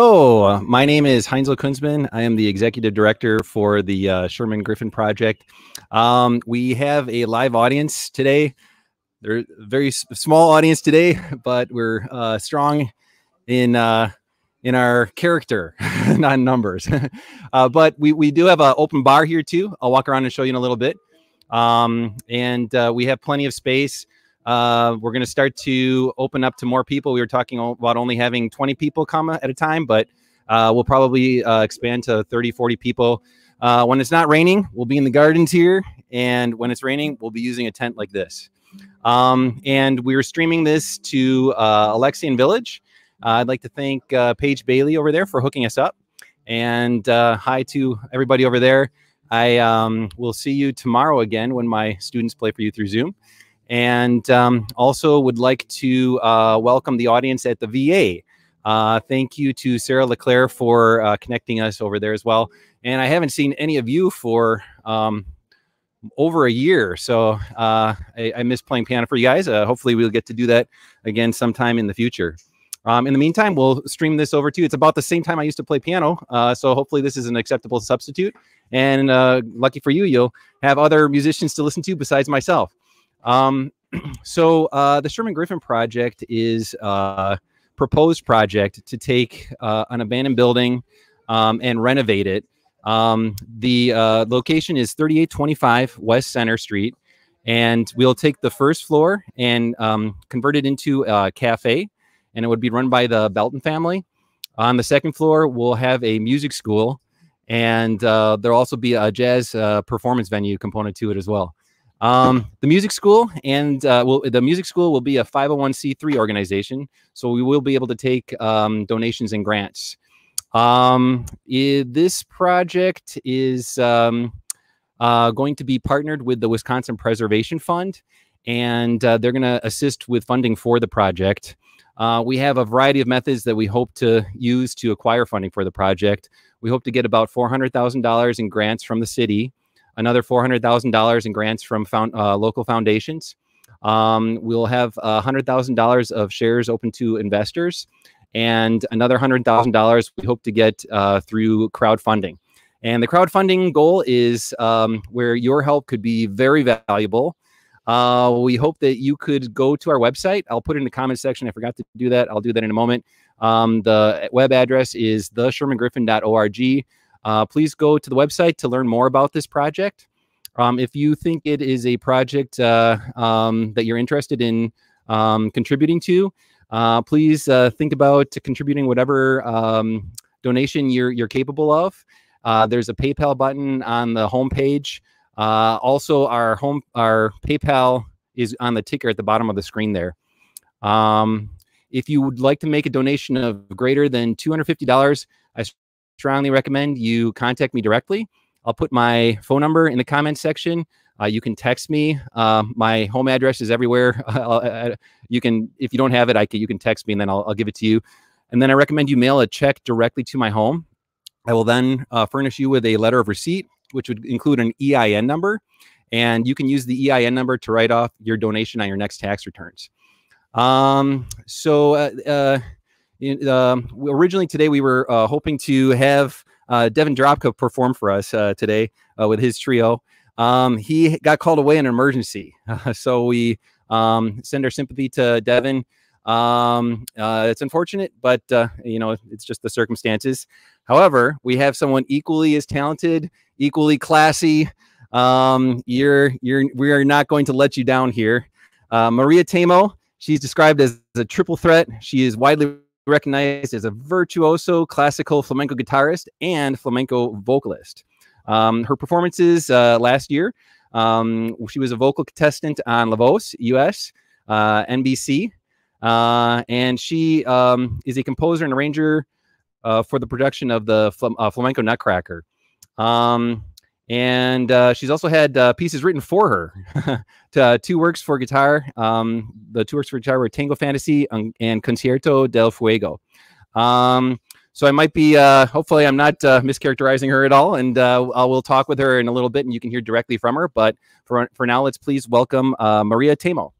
Hello, my name is Heinzel Kunzman. I am the executive director for the uh, Sherman Griffin Project. Um, we have a live audience today. They're a very small audience today, but we're uh, strong in uh, in our character, not numbers. uh, but we, we do have an open bar here too. I'll walk around and show you in a little bit. Um, and uh, we have plenty of space. Uh, we're going to start to open up to more people. We were talking about only having 20 people come at a time, but uh, we'll probably uh, expand to 30, 40 people. Uh, when it's not raining, we'll be in the gardens here. And when it's raining, we'll be using a tent like this. Um, and we're streaming this to uh, Alexian Village. Uh, I'd like to thank Paige Bailey over there for hooking us up. And hi to everybody over there. I um, will see you tomorrow again when my students play for you through Zoom. And um, also would like to uh, welcome the audience at the VA. Uh, thank you to Sarah LeClaire for uh, connecting us over there as well. And I haven't seen any of you for um, over a year. So uh, I, I, miss playing piano for you guys. Uh, hopefully, we'll get to do that again sometime in the future. Um, in the meantime, we'll stream this over to you. It's about the same time I used to play piano. Uh, so hopefully, this is an acceptable substitute. And uh, lucky for you, you'll have other musicians to listen to besides myself. Um, so uh, the Sherman Griffin project is a proposed project to take uh, an abandoned building um, and renovate it. Um, the uh, location is 3825 West Center Street, and we'll take the first floor and um, convert it into a cafe, and it would be run by the Belton family. On the second floor, we'll have a music school, and uh, there'll also be a jazz uh, performance venue component to it as well. Um, the music school and uh, the music school will be a 501c3 organization, so we will be able to take um, donations and grants. Um, this project is um, uh, going to be partnered with the Wisconsin Preservation Fund, and uh, they're going to assist with funding for the project. Uh, we have a variety of methods that we hope to use to acquire funding for the project. We hope to get about $400,000 in grants from the city, another $400,000 in grants from found, uh, local foundations. Um, we'll have $100,000 of shares open to investors and another $100,000 we hope to get uh, through crowdfunding. And the crowdfunding goal is um, where your help could be very valuable. Uh, we hope that you could go to our website. I'll put it in the comment section. I forgot to do that. I'll do that in a moment. Um, the web address is theshermangriffin.org. Uh, please go to the website to learn more about this project. Um, if you think it is a project uh, um, that you're interested in um, contributing to, uh, please uh, think about contributing whatever um, donation you're you're capable of. Uh, there's a PayPal button on the homepage. Uh, also, our home our PayPal is on the ticker at the bottom of the screen there. Um, if you would like to make a donation of greater than $250, I strongly recommend you contact me directly. I'll put my phone number in the comment section. Uh, you can text me. Uh, my home address is everywhere. Uh, you can, if you don't have it, I can, you can text me and then I'll, I'll, give it to you. And then I recommend you mail a check directly to my home. I will then uh, furnish you with a letter of receipt, which would include an EIN number. And you can use the EIN number to write off your donation on your next tax returns. Um, so, uh, uh, in, um, originally today we were hoping to have Devin Drobka perform for us today with his trio. Um, he got called away in an emergency. so we um, send our sympathy to Devin. Um, uh, it's unfortunate, but uh, you know it's just the circumstances. However, we have someone equally as talented, equally classy. Um, you're you're we are not going to let you down here. Uh, Marija Temo, she's described as a triple threat. She is widely recognized as a virtuoso classical flamenco guitarist and flamenco vocalist. Um, her performances uh, last year, um, she was a vocal contestant on La Voz US, uh, NBC, uh, and she um, is a composer and arranger uh, for the production of the Flam uh, Flamenco Nutcracker. Um, and uh, she's also had pieces written for her. to, two works for guitar. Um, the two works for guitar were Tango Fantasy and, and Concierto del Fuego. Um, so I might be, uh, hopefully, I'm not uh, mischaracterizing her at all, and uh, I will talk with her in a little bit, and you can hear directly from her. But for for now, let's please welcome uh, Marija Temo.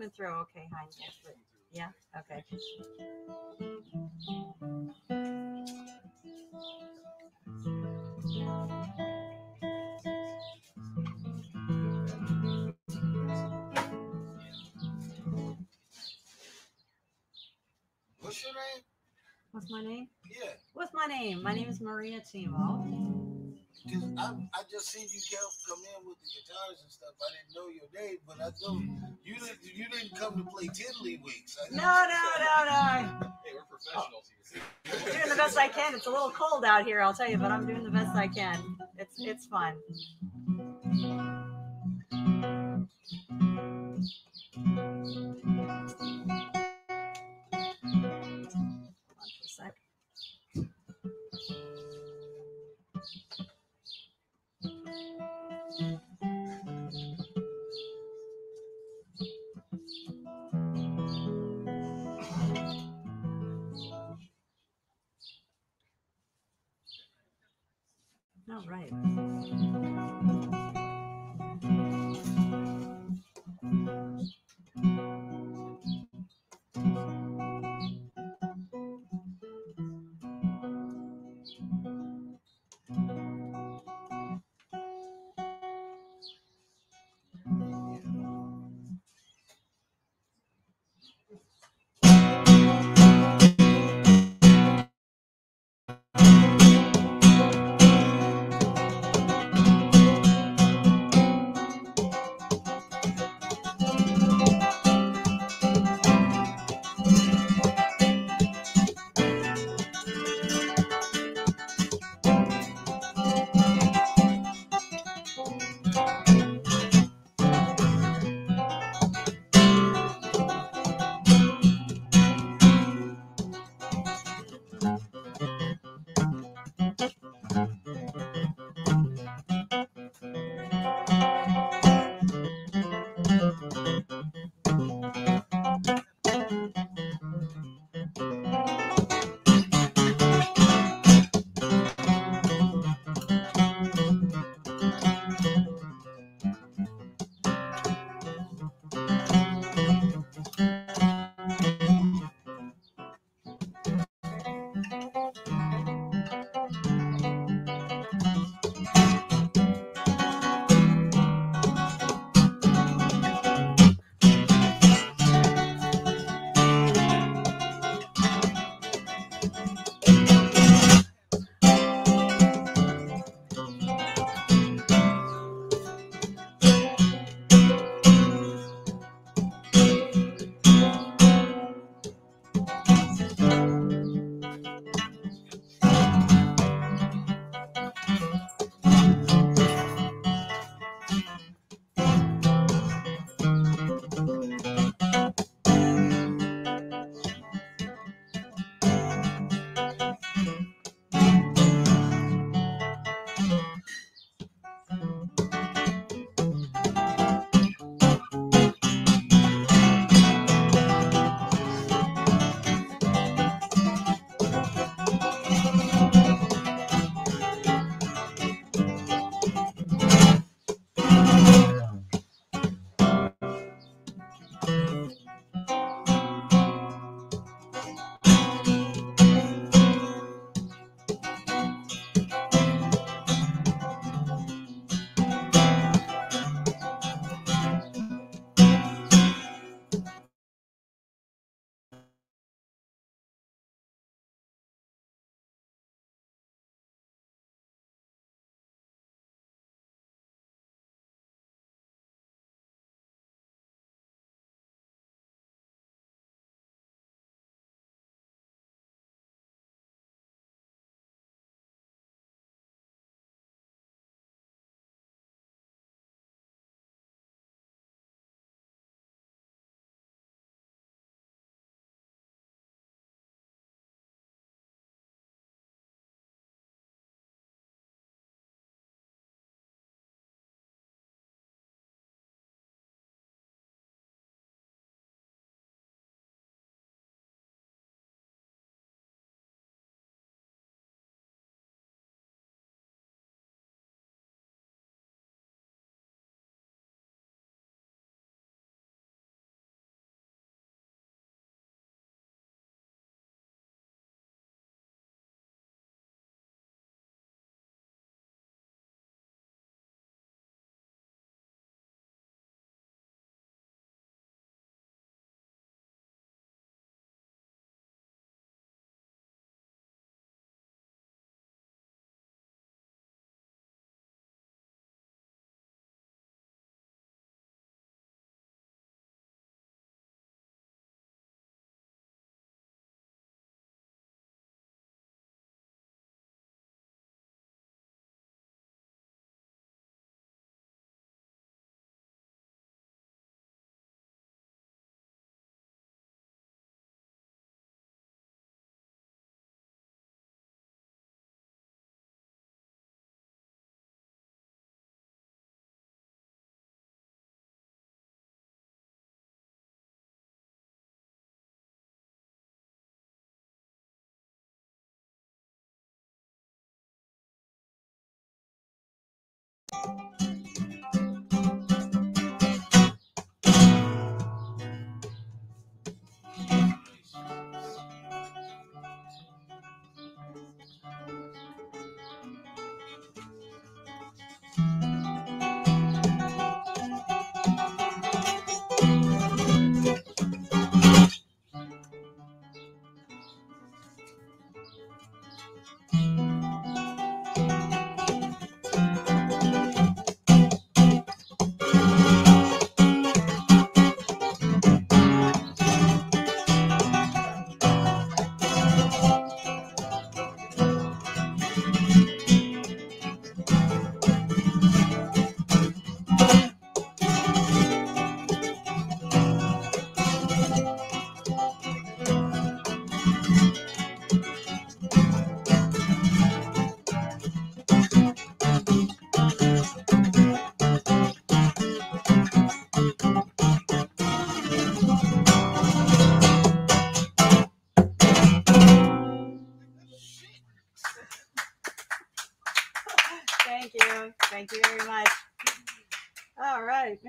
Coming through okay, Heinz? Yeah, okay. What's your name? What's my name? Yeah, What's my name? My name is Marija Temo. because I, I just seen you come in with the guitars and stuff. I didn't know your name, but I know you didn't you didn't come to play Tiddly Weeks. No, no, no, no. Hey, we're professionals here. I'm doing the best I can. It's a little cold out here, I'll tell you, but I'm doing the best I can. It's it's fun.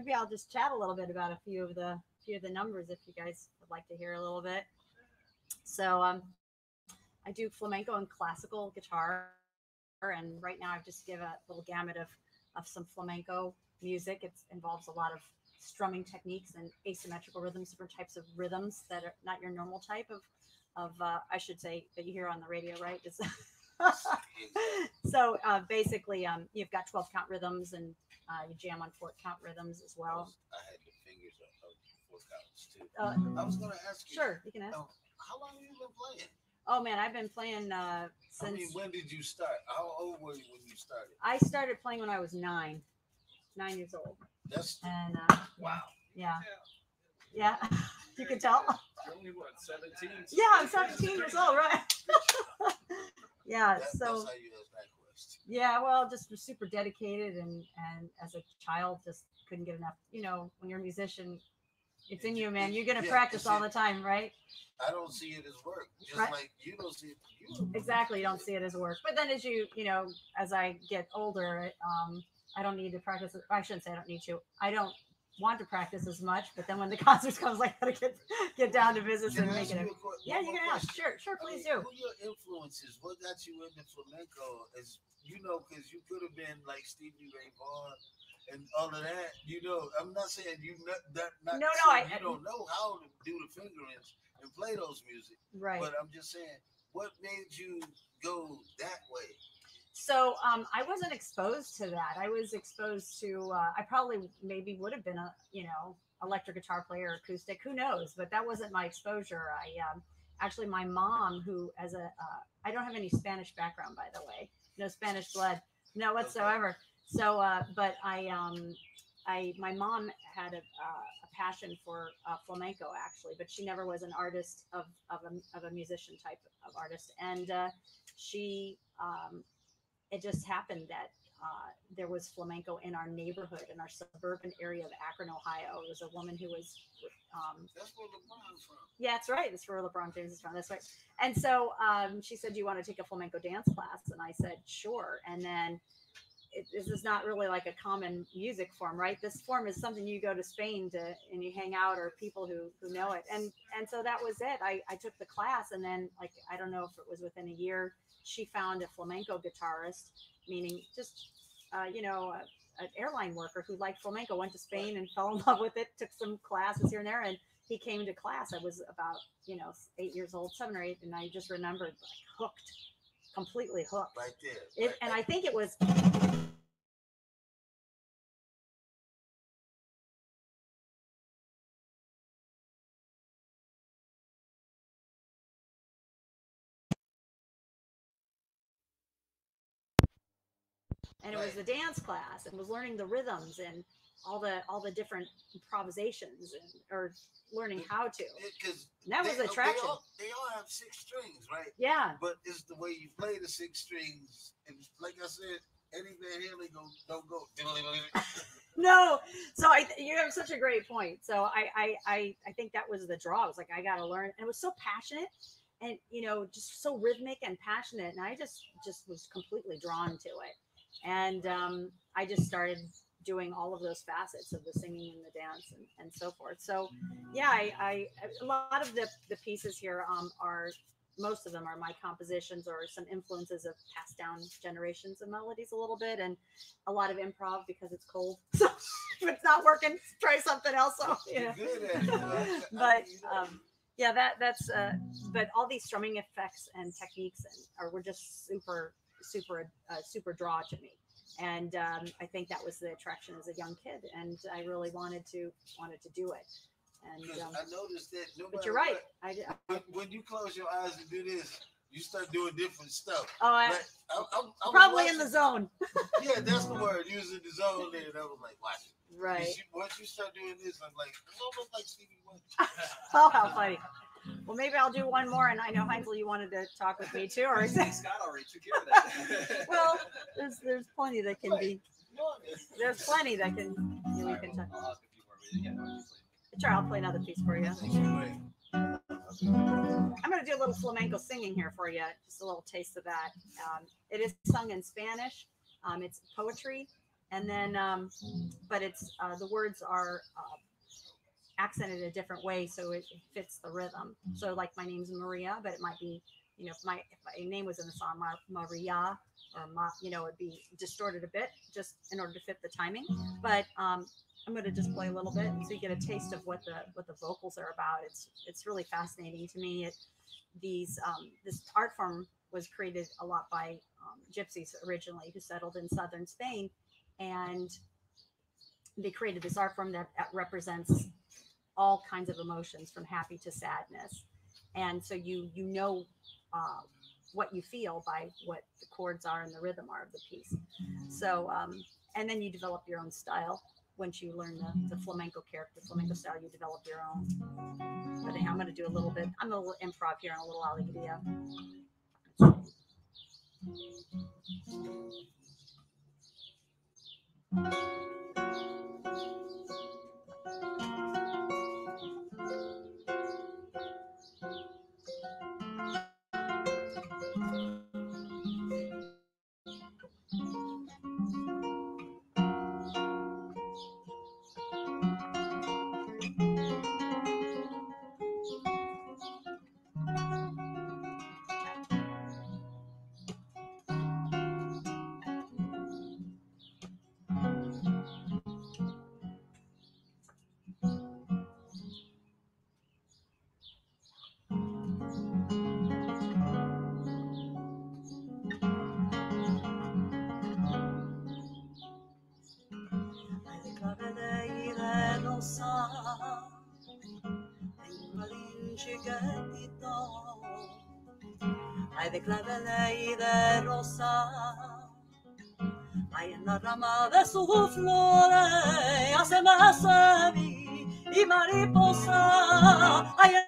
Maybe I'll just chat a little bit about a few of the few of the numbers if you guys would like to hear a little bit. So um I do flamenco and classical guitar and right now I've just give a little gamut of of some flamenco music. It involves a lot of strumming techniques and asymmetrical rhythms, different types of rhythms that are not your normal type of of uh, I should say that you hear on the radio, right? It's so uh, basically, um, you've got 12 count rhythms and uh, you jam on four count rhythms as I well. was- I had the fingers of, of four counts too. Uh, I was gonna ask you. sure, you can ask. Oh, how long have you been playing? Oh man, I've been playing uh, I mean, since when did you start? How old were you when you started? I started playing when I was nine, nine years old. That's And uh, wow. yeah, yeah, you can tell. You're only what, 17? Yeah, I'm 17 years old, right? yeah, That, so that's how you asked that question. yeah, well, just was super dedicated and and as a child, just couldn't get enough. You know, when you're a musician, it's in you, man. You're gonna Yeah, practice all in- the time, right? I don't see it as work, just Right. like you don't see it. You exactly you don't see it as work but then as you you know as i get older um i don't need to practice i shouldn't say i don't need to i don't want to practice as much but then when the concerts comes i gotta get get down to business and make it a, you a que- yeah you can ask sure sure I please mean, do Who your influences? What got you into flamenco? Is you know, because you could have been like Stevie Ray Vaughan and all of that. You know, I'm not saying you not that not No, no, I- you don't know how to do the fingerings and play those music. right But I'm just saying, what made you go that way? So um i wasn't exposed to that. I was exposed to uh, i probably maybe would have been a you know electric guitar player acoustic who knows? But that wasn't my exposure. I um actually my mom who as a uh, i don't have any spanish background by the way. No spanish blood no whatsoever. So uh but i um i my mom had a, uh, a passion for uh, flamenco actually but she never was an artist of of a, of a musician type of artist. And uh she um it just happened that uh, there was flamenco in our neighborhood in our suburban area of Akron, Ohio. It was a woman who was, um, That's where LeBron's from. yeah, that's right. That's where LeBron James is from. That's right. And so um, she said, "Do you want to take a flamenco dance class?" And I said, "Sure." And then it, this is not really like a common music form, right? This form is something you go to Spain to and you hang out or people who who know it. And and so that was it. I I took the class and then like I don't know if it was within a year, she found a flamenco guitarist, meaning just uh, you know. A, an airline worker who liked flamenco went to Spain and fell in love with it. Took some classes here and there, and he came to class. I was about, you know, eight years old, seven or eight, and I just remembered like hooked, completely hooked. Right there. It, and there. I think it was and it was the dance class and was learning the rhythms and all the all the different improvisations and or learning how to. because That was they, uh, attraction. They all, they all have six strings, right? Yeah, But it's the way you play the six strings, and like I said, Eddie Van Halen go don't go. no so i you have such a great point so I, I i i think that was the draw i was like i gotta learn and it was so passionate and you know just so rhythmic and passionate and i just just was completely drawn to it and um, I just started doing all of those facets of the singing and the dance and, and so forth. So, yeah, I, I a lot of the the pieces here um, are most of them are my compositions or some influences of passed down generations of melodies a little bit and a lot of improv because it's cold. So if it's not working, try something else. So, yeah. Good at it, man. I- but um, yeah, that that's uh, but all these strumming effects and techniques and are were just super super uh, super draw to me. And um, I think that was the attraction as a young kid, and I really wanted to wanted to do it. And um, I noticed that. No but you're right. what, I, did- When, you close your eyes and do this, you start doing different stuff. oh, I, Like, I, I, I probably in the zone. Yeah, that's the word. Using the zone and I was like, watch it. Right. Once you start doing this, I'm like, it's almost like Stevie Wonder. Oh, how funny. Well, maybe I'll do one more. And I know Heinzel, you wanted to talk with me too, or Scott already took care of that. well, there's there's plenty that can be. There's plenty that can you, know, you can. I'll talk. ask a few more, but yeah, no, obviously. Sure, I'll play another piece for you. Anyway, I'm going to do a little flamenco singing here for you, just a little taste of that. Um, it is sung in Spanish. Um, it's poetry, and then, um, but it's uh, the words are uh, accented a different way, so it fits the rhythm. So, like my name's Maria, but it might be, you know, if my if my name was in the song Mar- Maria or Ma, you know, it'd be distorted a bit just in order to fit the timing. But um, I'm going to just play a little bit so you get a taste of what the what the vocals are about. It's it's really fascinating to me. It these um, this art form was created a lot by um, gypsies originally who settled in southern Spain, and they created this art form that, that represents all kinds of emotions from happy to sadness, and so you you know. Uh, what you feel by what the chords are and the rhythm are of the piece. So, um, and then you develop your own style once you learn the, the flamenco character, flamenco style, you develop your own. But I'm going to do a little bit. I'm a little improv here and a little alegria. Ay, Thank you. dançar Tem uma ligeira gratidão Avec la belle de rosa Hay en la rama de su flor hace más a mí y mariposa. Hay en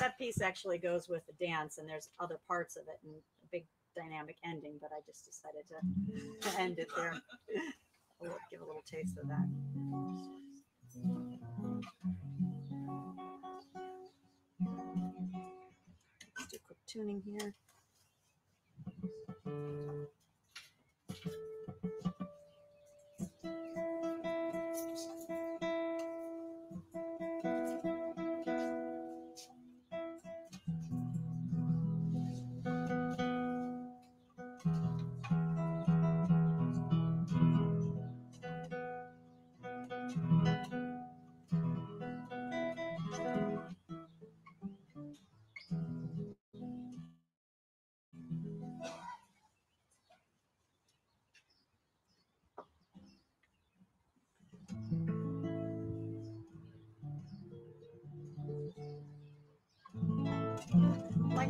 That piece actually goes with the dance, and there's other parts of it and a big dynamic ending, but I just decided to, to end it there. I'll give a little taste of that. Do quick tuning here.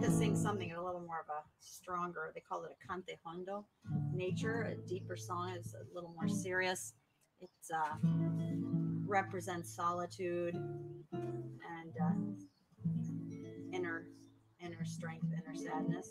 To sing something a little more of a stronger, they call it a cante hondo nature, a deeper song. It's a little more serious. It uh, represents solitude and uh, inner inner strength, inner sadness.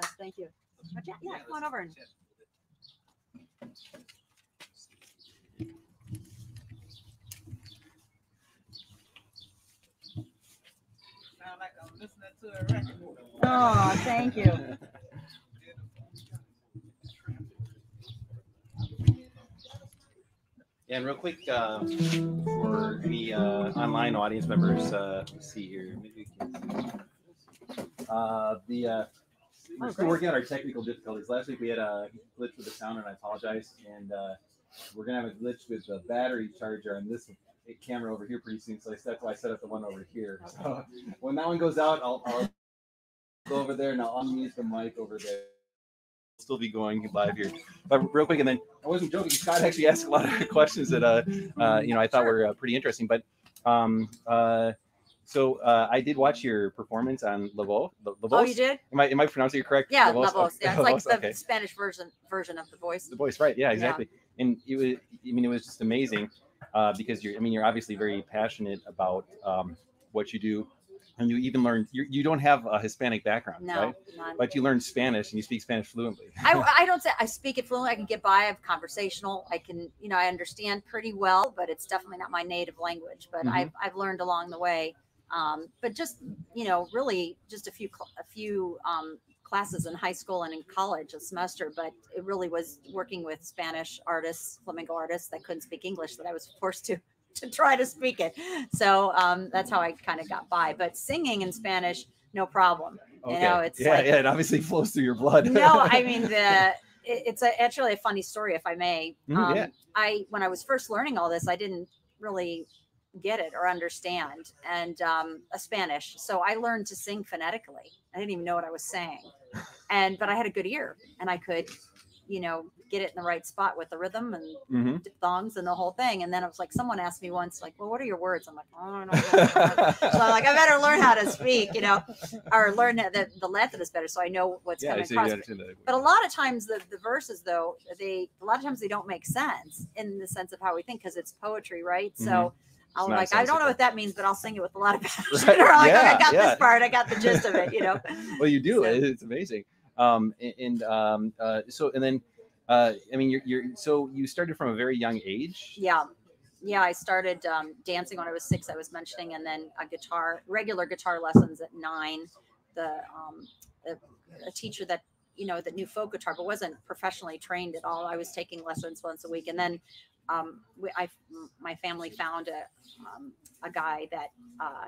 Gracias. Thank you. But yeah, yeah, come on over. And, Sound like I'm listening to a record. oh, thank you. And real quick, uh, for any uh, online audience members, uh, let's see here. Maybe we can. Uh, the uh, we're Oh, still working on our technical difficulties. Last week we had a glitch with the sound, and I apologize. And uh, we're gonna have a glitch with the battery charger on this camera over here pretty soon. So that's why I set up the one over here. So when that one goes out, I'll, I'll go over there and I'll unmute the mic over there. Still be going live here, but real quick, and then I wasn't joking. Scott actually asked a lot of questions that uh, uh, you know I thought were uh, pretty interesting. But um, uh, so uh, I did watch your performance on Lavo. La Oh, you did? Am I am I pronouncing it correct? Yeah, Voz? La Voz. Okay. Yeah, it's like the okay. Spanish version version of the voice. The voice, right? Yeah, Yeah. exactly. And it was, I mean, it was just amazing uh, because you're, I mean, you're obviously very passionate about um, what you do, and you even learned. You, you don't have a Hispanic background, No, right? none. But you learned Spanish and you speak Spanish fluently. I, I don't say I speak it fluently. I can get by. I'm conversational. I can, you know, I understand pretty well, but it's definitely not my native language. But Mhm. I've, I've learned along the way. Um, but just, you know, really just a few, a few um, classes in high school and in college a semester. But it really was working with Spanish artists, flamenco artists that couldn't speak English that I was forced to to try to speak it. So um, that's how I kind of got by. But singing in Spanish, no problem. You know, it's yeah, like- yeah. It obviously flows through your blood. no, I mean the it's a, actually a funny story, if I may. Um, yeah. I when I was first learning all this, I didn't really get it or understand and um, a Spanish, so I learned to sing phonetically. I didn't even know what I was saying, and but I had a good ear and I could, you know, get it in the right spot with the rhythm and hmm diphthongs and the whole thing. And then it was like someone asked me once, like, "Well, what are your words?" I'm like, "Oh, I don't know." so I'm like, I better learn how to speak, you know, or learn that the Latin is better, so I know what's yeah, coming so across. But a lot of times the, the verses though, they a lot of times they don't make sense in the sense of how we think because it's poetry, right? So I'm. Like, I don't know what that means, but I'll sing it with a lot of passion. Right. like, Yeah, I got yeah. this part, I got the gist of it, you know. well, you do. So- It's amazing. Um, and, um, uh, so, and then, uh, I mean, you're, you're, so you started from a very young age. Yeah. Yeah, I started um, dancing when I was six. I was mentioning, and then a guitar, regular guitar lessons at nine. The um, a, a teacher that you know that knew folk guitar, but wasn't professionally trained at all. I was taking lessons once a week, and then um, we, I, my family found a um, a guy that uh,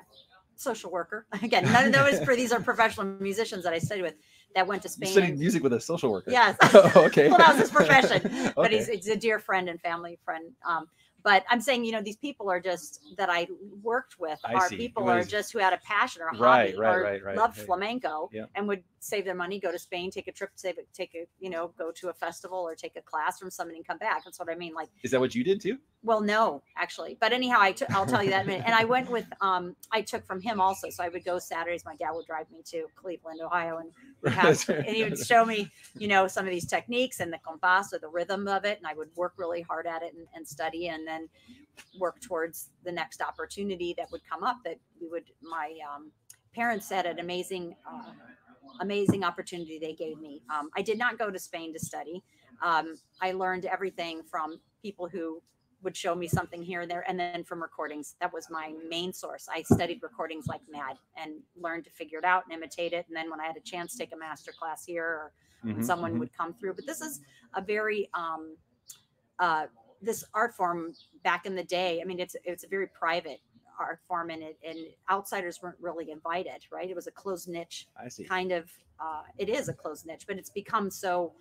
social worker. Again, none of those for these are professional musicians that I studied with that went to You Spain. studied music with a social worker. Yes. Oh, okay. well, that was his profession, but he's, he's a dear friend and family friend. Um, But I'm saying, you know, these people are just that I worked with I are see. people It are just who had a passion or a Right, hobby right, or right, loved flamenco Yeah. and would save their money, go to Spain, take a trip, save it, take a, you know, go to a festival or take a class from somebody and come back. That's what I mean. Like, Is that what you did too? well, no, actually, but anyhow, I took. I'll tell you that minute. And I went with, um, I took from him also. So I would go Saturdays. My dad would drive me to Cleveland, Ohio, and have, and he would show me, you know, some of these techniques and the compás or the rhythm of it. And I would work really hard at it and, and study, and then work towards the next opportunity that would come up. That we would. My um, parents had an amazing, uh, amazing opportunity they gave me. Um, I did not go to Spain to study. Um, I learned everything from people who would show me something here and there, and then from recordings. That was my main source. I studied recordings like mad and learned to figure it out and imitate it. And then when I had a chance, take a master class here, or Mhm, someone mhm. would come through. But this is a very um, uh, this art form back in the day. I mean, it's it's a very private art form, and it and outsiders weren't really invited. Right? It was a closed niche I see. kind of uh, it is a closed niche, but it's become so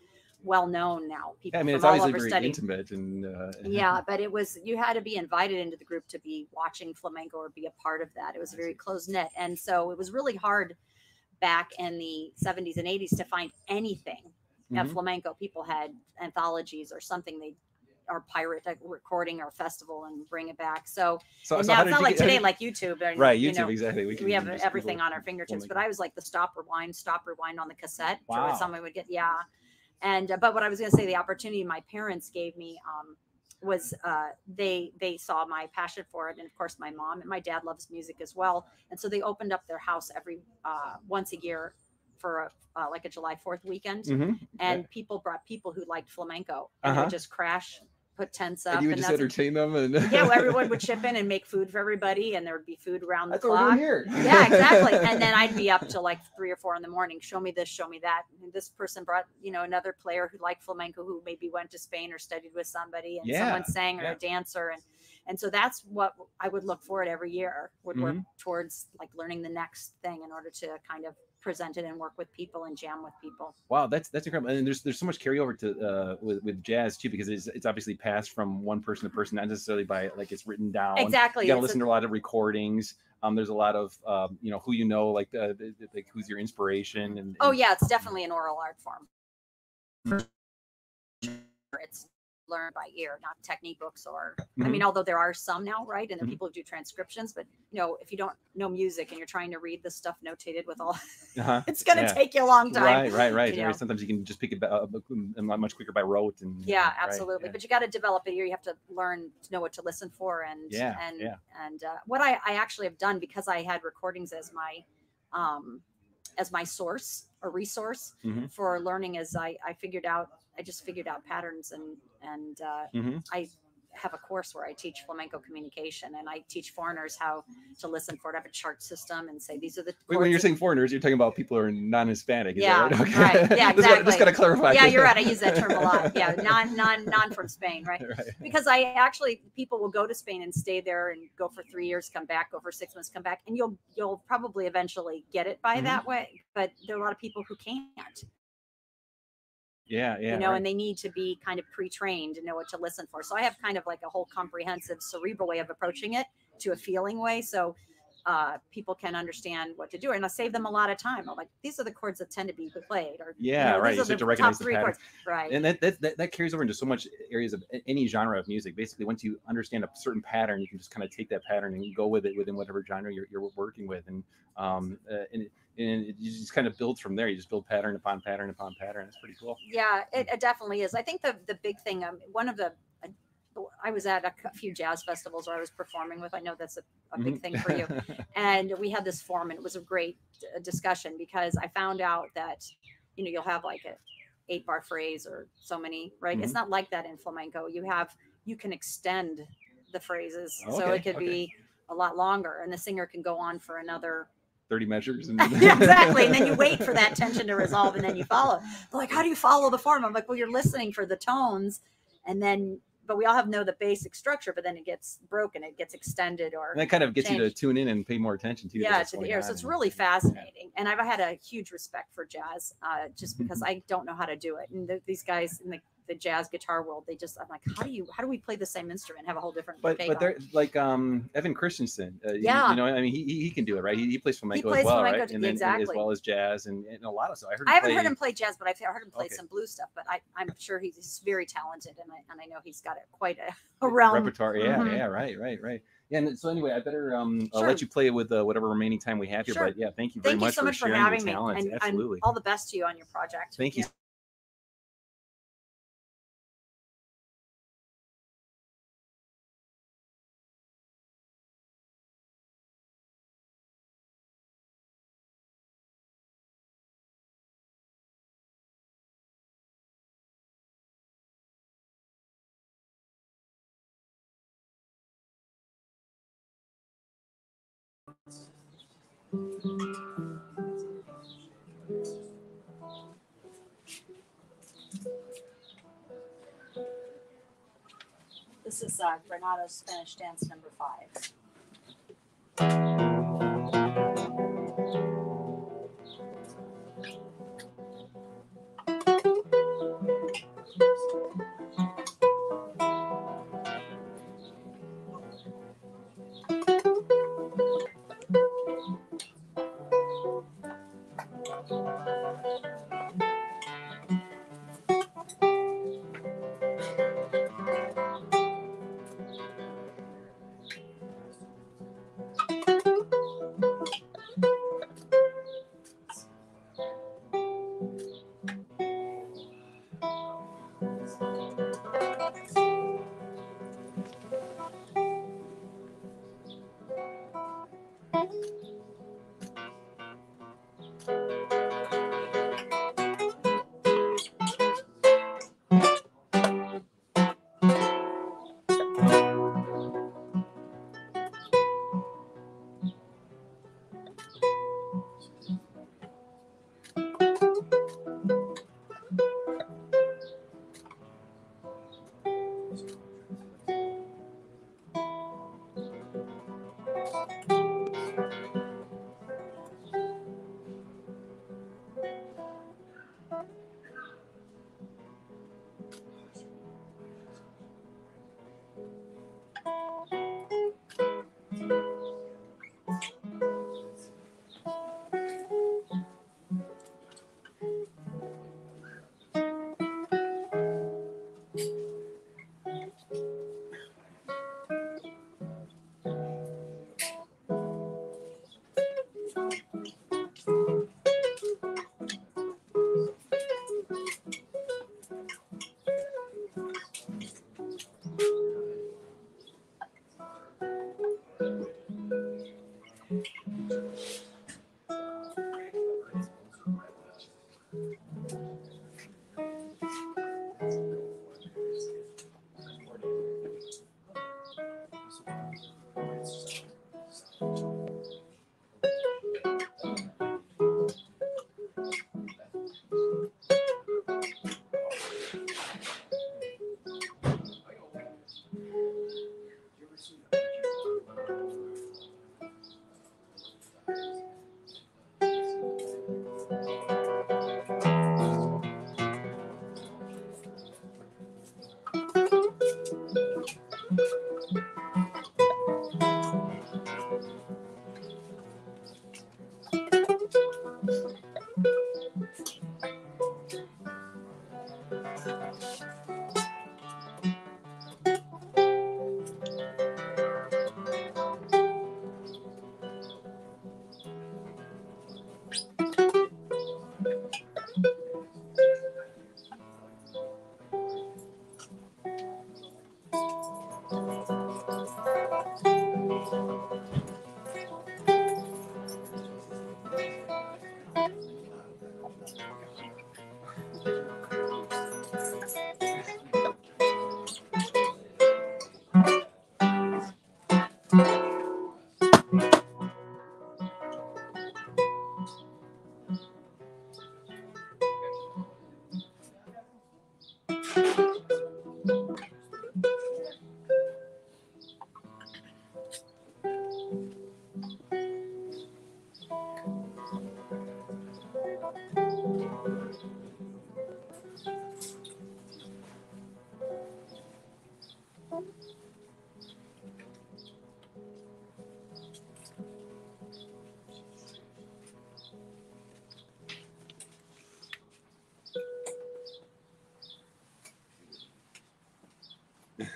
well known now. People Yeah, I mean, it's obviously very study. intimate and uh, Yeah, but it was you had to be invited into the group to be watching flamenco or be a part of that. It was I very see. close knit, and so it was really hard back in the 70s and 80s to find anything at Mhm. flamenco. People had anthologies or something they or pirate recording our festival and bring it back. So, So, and so now it's not like get- today, like YouTube. And, right, you YouTube know, exactly. We, we have everything on our fingertips, but I was like the stop rewind, stop rewind on the cassette. Wow. someone would get, yeah. And, uh, but what I was going to say, the opportunity my parents gave me, um, was uh, they they saw my passion for it and of course my mom and my dad loves music as well and so they opened up their house every uh, once a year for a, uh, like a july 4th weekend Mhm. and people brought people who liked flamenco and Uh-huh. would just crash put tents up And you would and just entertain them and yeah well, everyone would chip in and make food for everybody and there would be food around the That's clock here. yeah, exactly. And then I'd be up till like three or four in the morning. Show me this, show me that. And this person brought, you know, another player who liked flamenco who maybe went to Spain or studied with somebody, and Yeah, someone sang or yeah. a dancer, and and so that's what I would look for it every year. Would work Mm-hmm. towards like learning the next thing in order to kind of present it and work with people and jam with people. Wow, that's that's incredible. And there's there's so much carryover to uh, with with jazz too because it's it's obviously passed from one person to person, not necessarily by like it's written down. Exactly. You got to It's a- listen to a lot of recordings. Um, there's a lot of um, you know who you know, like uh, the, the- like who's your inspiration. And, Oh yeah, it's definitely an oral art form. Mhm. It's learned by ear, not technique books or I Mhm. mean, although there are some now, right? And there are Mhm. people who do transcriptions, but you know, if you don't know music and you're trying to read this stuff notated with all Uh-huh. it's gonna Yeah. take you a long time. Right, right, right. you know. Sometimes you can just pick it up much quicker by rote and Yeah, right, absolutely. yeah. But you got to develop it. You have to learn to know what to listen for, and Yeah, and yeah. and uh, what I, I actually have done because I had recordings as my um, as my source or resource Mhm. for learning. As I I figured out, I just figured out patterns, and and uh, Mhm. I have a course where I teach flamenco communication, and I teach foreigners how to listen for it. I have a chart system and say these are the Wait, when you're saying foreigners, you're talking about people who are non-Hispanic. Is Yeah, right? right. Yeah, just exactly. just gotta clarify. yeah, you're right. I use that term a lot. Yeah, non non non from Spain, right? right. because I actually people will go to Spain and stay there and go for three years, come back, go for six months, come back, and you'll you'll probably eventually get it by Mhm. that way. But there are a lot of people who can't, Yeah, yeah. you know, right. and they need to be kind of pre-trained to know what to listen for. So I have kind of like a whole comprehensive cerebral way of approaching it to a feeling way. So uh, people can understand what to do, and I save them a lot of time. I'm like, these are the chords that tend to be played, or you Yeah, know, right. You start to recognize the pattern. chords, right? and that, that that carries over into so much areas of any genre of music. Basically, once you understand a certain pattern, you can just kind of take that pattern and go with it within whatever genre you're, you're working with, and um uh, and, it- and it you just kind of build from there. You just build pattern upon pattern upon pattern. It's pretty cool. Yeah, it, it definitely is. I think the the big thing, um, one of the, uh, I was at a few jazz festivals where I was performing with. I know that's a, a big thing for you. and we had this forum, and it was a great uh, discussion because I found out that, you know, you'll have like a eight bar phrase or so many, right? It's Mhm. not like that in flamenco. You have you can extend the phrases, so it could okay. be a lot longer, and the singer can go on for another Thirty measures. And exactly. And then you wait for that tension to resolve and then you follow. They're like, how do you follow the form? I'm like, well, you're listening for the tones and then, but we all have know the basic structure, but then it gets broken, it gets extended or And that kind of gets you to tune in and pay more attention to. yeah, to the ear. So it's really fascinating. And I've had a huge respect for jazz uh, just because I don't know how to do it. And th- these guys in the, the jazz guitar world, they just I'm like, how do you how do we play the same instrument, have a whole different But but they're it? like um Evan Christensen. Uh, you- Yeah. You, know, I mean, he, he he can do it, right? He, he plays flamenco plays as well, flamenco right? And then and as well as jazz and, and a lot of stuff. I heard. I him haven't heard play- him play jazz, but I've heard him play Okay. some blues stuff. But I, I'm sure he's, very talented, and I and I know he's got a, quite a, a realm. repertoire. Yeah, Mhm. yeah, right, right, right. Yeah, and so anyway, I better um I'll let you play with uh, whatever remaining time we have here. Sure. But yeah, thank you very Thank you so for much for having me, and, and all the best to you on your project. Thank you. Yeah. This is uh, Granados' Spanish dance number five.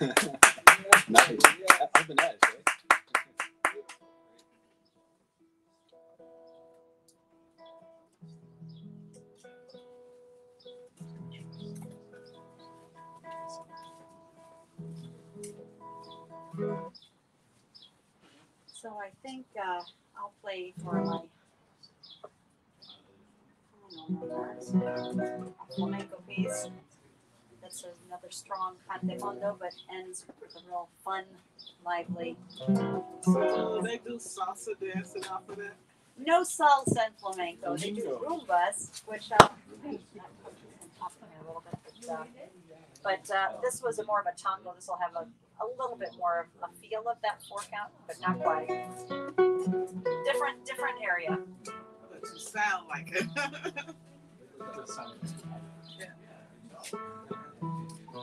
nice. Yeah, open eyes, right? So I think uh, I'll play for my I don't know, piece. That's another strong cante hondo, but ends with a real fun, lively. So they do salsa dancing off of that. No salsa and flamenco. They do rumbas, which uh, off me a little bit, but, uh, but uh, this was a more of a tango. This will have a, a little bit more of a feel of that four count, but not quite. Different, different area. But you sound like it.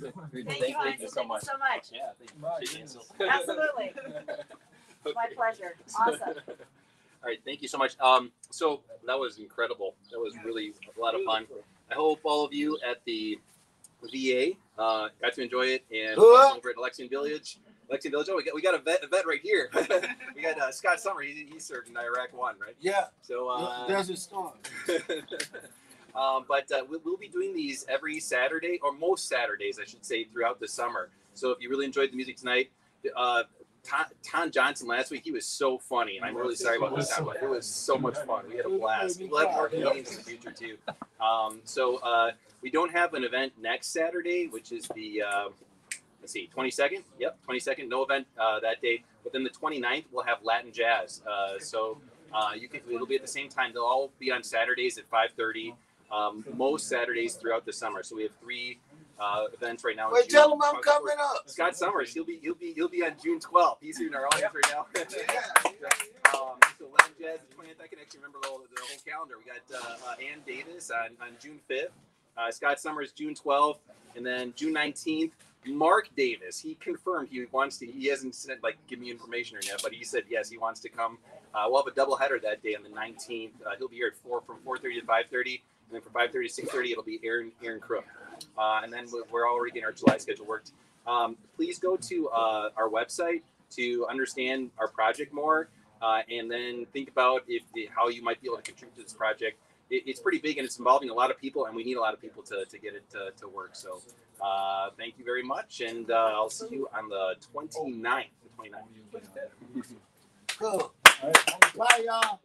Thank you, Heinz. so much. so much. Yeah, thank you. Appreciate it. Absolutely. My pleasure. Awesome. All right, thank you so much. Um, so that was incredible. That was really a lot of fun. I hope all of you at the VA uh, got to enjoy it and Huh? over at Alexian Village. Alexian Village. Oh, we got we got a vet, a vet right here. we got uh, Scott Summer. He, he served in Iraq One, right? Yeah, So uh, there's a storm. Um, but uh, we'll, we'll be doing these every Saturday, or most Saturdays, I should say, throughout the summer. So if you really enjoyed the music tonight, uh, Tom, Johnson last week, he was so funny, and I'm really sorry about this but it was so much fun. We had a blast. We'll have more meetings in the future too. Um, so uh, we don't have an event next Saturday, which is the uh, let's see, 22nd. Yep, 22nd. No event uh, that day. But then the 29th, we'll have Latin Jazz. Uh, so uh, you can it'll be at the same time. They'll all be on Saturdays at 5:30. Um, most Saturdays throughout the summer. So we have three uh, events right now. Wait, tell him I'm coming up. Scott Summers, he'll be he'll be he'll be on June 12th. He's in our audience right now. um, so Latin Jazz, the 20th. I can actually remember the whole, the whole calendar. We got uh, uh, Ann Davis on, on June 5th. Uh, Scott Summers June 12th, and then June 19th. Mark Davis, he confirmed he wants to. He hasn't said like give me information or yet, but he said yes, he wants to come. Uh, we'll have a double header that day on the 19th. Uh, he'll be here at four from 4:30 to 5:30, and then from 5:30 to 6:30 it'll be Aaron Aaron Crook. Uh, and then we're- we're already getting our July schedule worked. Um, please go to uh, our website to understand our project more, uh, and then think about if how you might be able to contribute to this project. It, it's pretty big and it's involving a lot of people, and we need a lot of people to, to get it to, to work. So, uh, thank you very much, and uh, I'll see you on the 29th. The 29th. Cool. Bye, y'all.